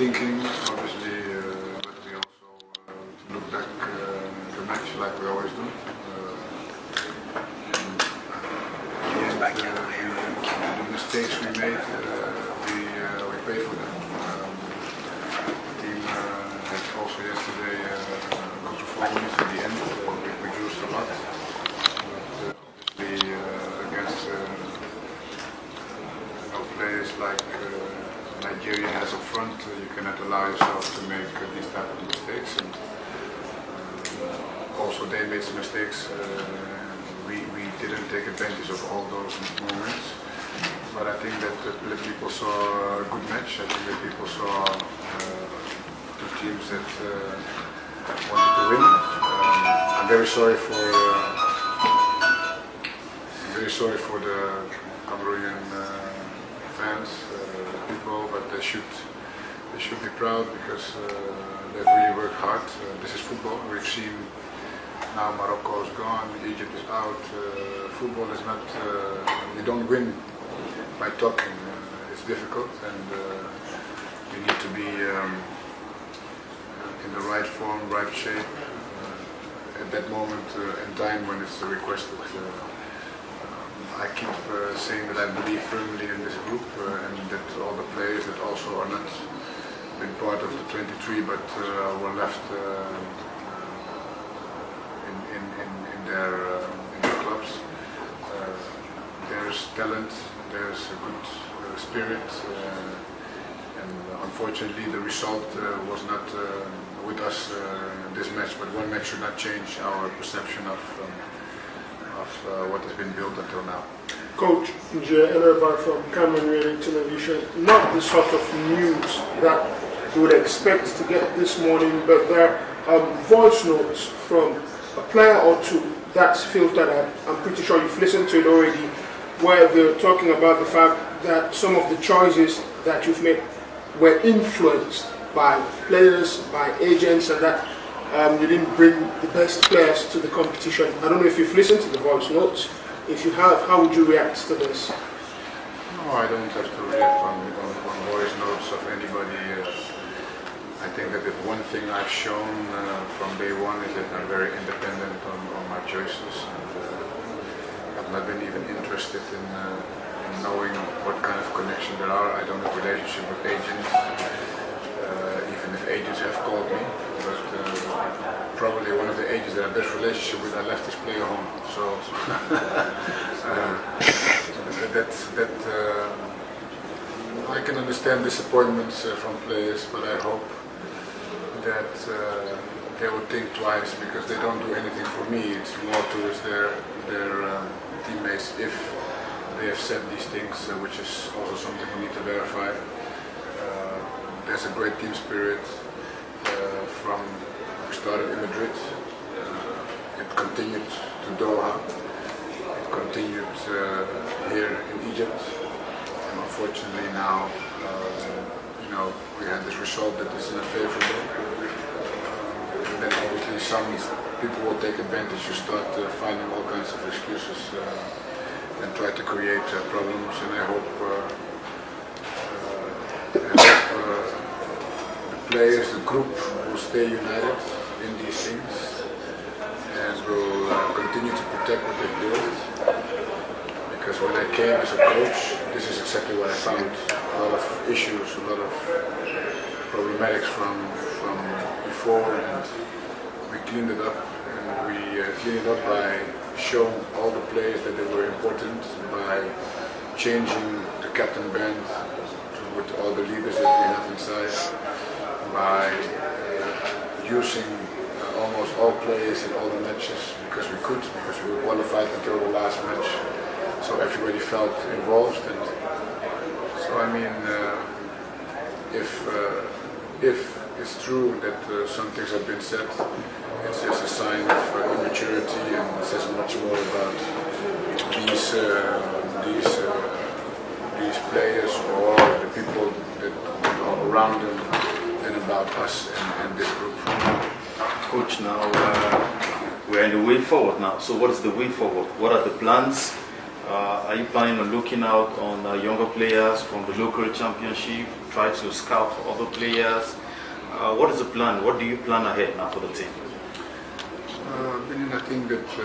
thinking, obviously, uh, but we also uh, look back uh, the match like we always do. Uh, and at the end, uh, we, the mistakes we made, uh, we uh, we pay for them. Um, the team uh, had also yesterday uh, good performance at the end. Uh, we reduced a lot, but uh, obviously uh, against. Uh, you know, players like uh, Nigeria you cannot allow yourself to make these type of mistakes. And uh, also they made some mistakes. Uh, we, we didn't take advantage of all those moments. But I think that the people saw a good match. I think that people saw uh, two teams that wanted to win. Um, I'm very sorry for. I'm very sorry for the Cameroonian uh, fans, uh, people, but they should they should be proud because uh, they've really worked hard. Uh, this is football. We've seen now Morocco is gone, Egypt is out. Uh, football is not. Uh, you don't win by talking. Uh, it's difficult, and uh, you need to be um, in the right form, right shape. At that moment in time when it's requested. Uh, I keep uh, saying that I believe firmly in this group uh, and that all the players that also are not been part of the 23 but uh, were left uh, in, in, in, in, their, uh, in their clubs. Uh, there's talent, there's a good uh, spirit uh, and unfortunately the result uh, was not uh, with us uh, this match but one match should not change our perception of um, of uh, what has been built until now. Coach Nje Enerbar from Cameroon Radio Television, not the sort of news that you would expect to get this morning, but there are um, voice notes from a player or two that's filtered out. I'm pretty sure you've listened to it already, where they're talking about the fact that some of the choices that you've made were influenced by players, by agents, and that um, you didn't bring the best players to the competition. I don't know if you've listened to the voice notes. If you have, how would you react to this? No, I don't have to react on, on, on voice notes of anybody. Uh, I think that the one thing I've shown uh, from day one is that I'm very independent on, on my choices. And, uh, I've not been even interested in, uh, in knowing what kind of connection there are. I don't have a relationship with agents, uh, even if agents have called me but uh, probably one of the agents that I have best relationship with, I left his player home. So uh, that that I can understand disappointments from players, but I hope that uh, they will think twice because they don't do anything for me. It's more towards their their uh, teammates if they have said these things, which is also something we need to verify. there's a great team spirit uh, from we started in Madrid. Uh, it continued to Doha. It continued uh, here in Egypt. And unfortunately now, you know, we had this result that is not favorable. Some people will take advantage. You start uh, finding all kinds of excuses uh, and try to create uh, problems. And I hope the players, the group will stay united in these things and will uh, continue to protect what they built. Because when I came as a coach, this is exactly what I found. A lot of issues, a lot of problematics from, from before and we cleaned it up and we uh, cleaned it up by showing all the players that they were important, by changing the captain band with all the leaders that we have inside by using uh, almost all players in all the matches because we could, because we were qualified until the last match. So everybody felt involved, and so I mean, uh, if uh, if it's true that uh, some things have been said, it's just a sign of uh, immaturity, and says much more about these uh, these these players or the people that are around them and about us and, and this group. Coach, now uh, we're in the way forward now. So what is the way forward? What are the plans? Uh, are you planning on looking out on uh, younger players from the local championship? Try to scout for other players. Uh, what is the plan? What do you plan ahead now for the team? Uh, I think that uh,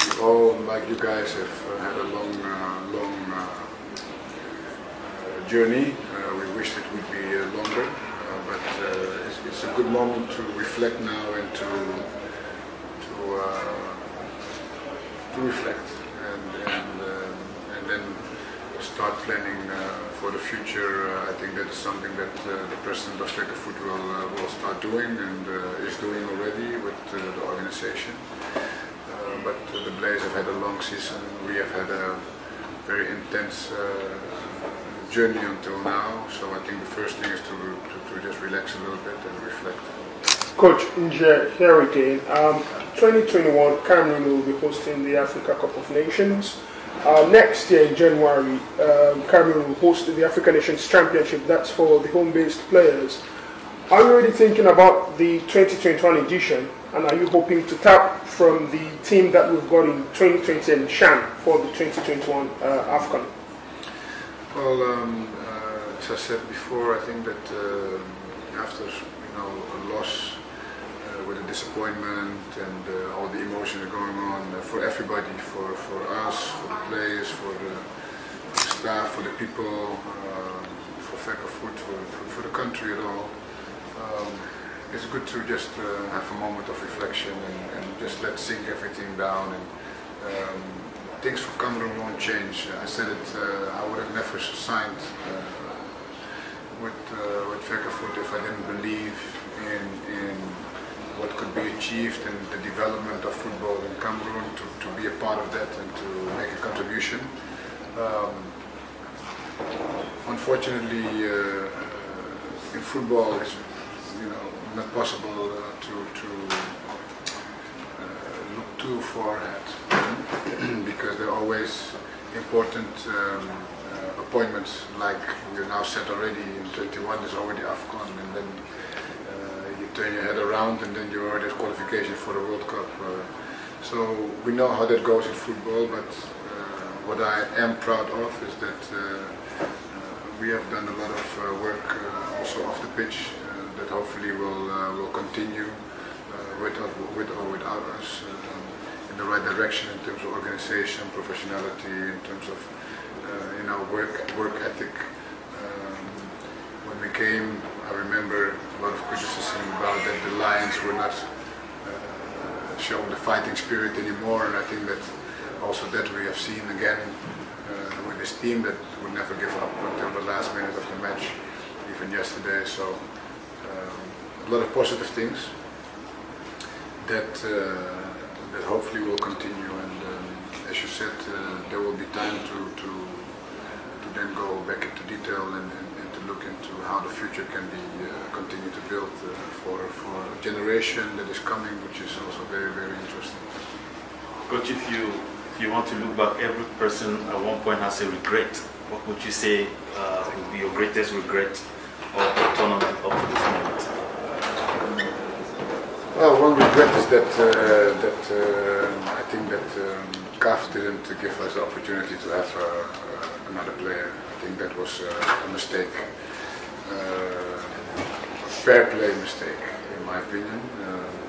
we all, like you guys, have uh, had a long, uh, long uh, journey. We wished it would be longer, but it's, it's a good moment to reflect now and to to to reflect and and, and then start planning for the future. Uh, I think that is something that uh, the president of Fecafoot will, uh, will start doing and uh, is doing already with uh, the organization. Uh, but the Blaze have had a long season. We have had a very intense journey until now. So I think the first thing is to, to, to just relax a little bit and reflect. Coach Nje here again. Um, 2021, Cameroon will be hosting the Africa Cup of Nations. Uh, next year in January, um, Cameroon will host the Africa Nations Championship. That's for the home-based players. Are you already thinking about the 2021 edition? And are you hoping to tap from the team that we've got in 2020 in CHAN for the 2021 uh, AFCON? Well, um, uh, as I said before, I think that uh, after you know a loss uh, with a disappointment and uh, all the emotions going on for everybody, for, for us, for the players, for the, for the for the people, uh, for Fecafoot, for, for, for the country at all. Um, it's good to just uh, have a moment of reflection and, and just let sink everything down and um, things for Cameroon won't change. I said it, uh, I would have never signed uh, with uh, with if I didn't believe in in what could be achieved and the development of football in Cameroon to, to be a part of that and to make a contribution. Um, unfortunately, uh, in football, it's you know not possible uh, to to uh, look too far ahead because there are always important um, appointments like we're now set already in 21 is already AFCON and then uh, you turn your head around and then you're already at qualification for the World Cup. Uh, so we know how that goes in football but uh, what I am proud of is that we have done a lot of uh, work uh, also off the pitch uh, that hopefully will uh, will continue uh, with, or, with or without us uh, in the right direction in terms of organization, professionality, in terms of uh, you know work work ethic. Um, when we came, I remember a lot of criticism about that the Lions were not showing the fighting spirit anymore, and I think that also that we have seen again team that would never give up until the last minute of the match, even yesterday. So um, a lot of positive things that uh, that hopefully will continue. And um, as you said, uh, there will be time to to to then go back into detail and, and, to look into how the future can be uh, continue to build for for a generation that is coming, which is also very very interesting. Coach, if you if you want to look back, every person at one point has a regret. What would you say uh, would be your greatest regret of the tournament up to this moment? Well, one regret is that uh, that uh, I think that um, CAF didn't give us the opportunity to have uh, uh, another player. I think that was uh, a mistake, uh, a fair play mistake, in my opinion, uh,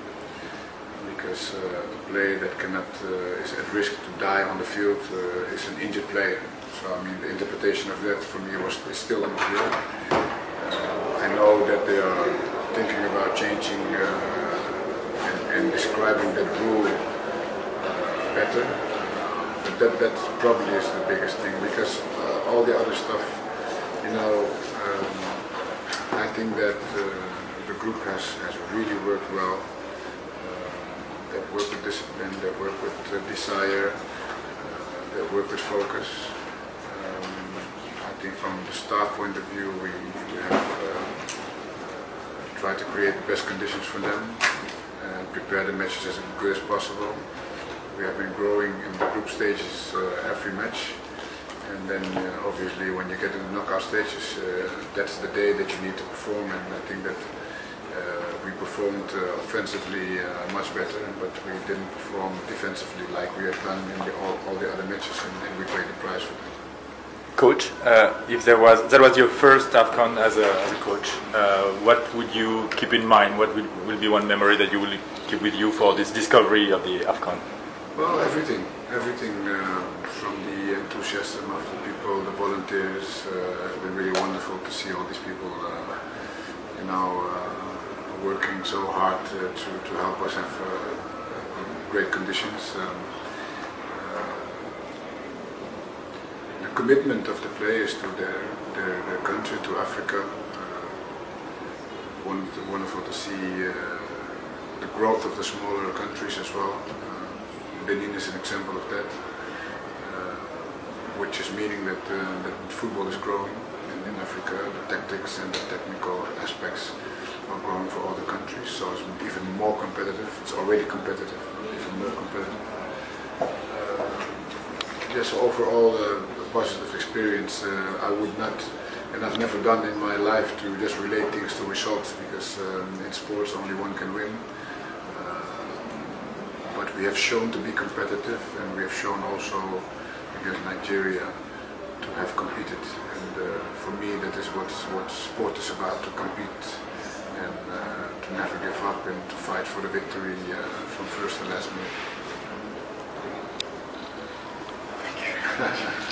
because uh, a player that cannot uh, is at risk to die on the field uh, is an injured player. So I mean, the interpretation of that for me was is still unclear. Uh, I know that they are thinking about changing. Uh, and, and describing that rule uh, better. But that, that probably is the biggest thing because uh, all the other stuff, you know, um, I think that uh, the group has, has really worked well. That work with discipline, that work with uh, desire, uh, that work with focus. Um, I think from the staff point of view, we, we have uh, tried to create the best conditions for them and prepare the matches as good as possible. We have been growing in the group stages uh, every match, and then uh, obviously when you get to the knockout stages, that's the day that you need to perform. And I think that we performed uh, offensively uh, much better, but we didn't perform defensively like we have done in the, all, all the other matches, and, and we paid the price for that. Coach, uh, if there was that was your first AFCON as a, as a coach, uh, what would you keep in mind? What will, will be one memory that you will keep with you for this discovery of the AFCON? Well, everything, everything uh, from the enthusiasm of the people, the volunteers. Uh, it's been really wonderful to see all these people, uh, you know, uh, working so hard uh, to, to help us have uh, great conditions. Um, uh, the commitment of the players to their, their, their country, to Africa. Uh, wonderful, to see uh, the growth of the smaller countries as well. Uh, Benin is an example of that, uh, which is meaning that, uh, that football is growing in, in Africa. The tactics and the technical aspects growing for other countries, so it's even more competitive. It's already competitive, even more competitive. Uh, yes, overall uh, a positive experience. Uh, I would not, and I've never done in my life to just relate things to results because um, in sports only one can win. Uh, but we have shown to be competitive, and we have shown also against Nigeria to have competed. And uh, for me, that is what what sport is about: to compete and uh, to never give up and to fight for the victory uh, from first to last minute.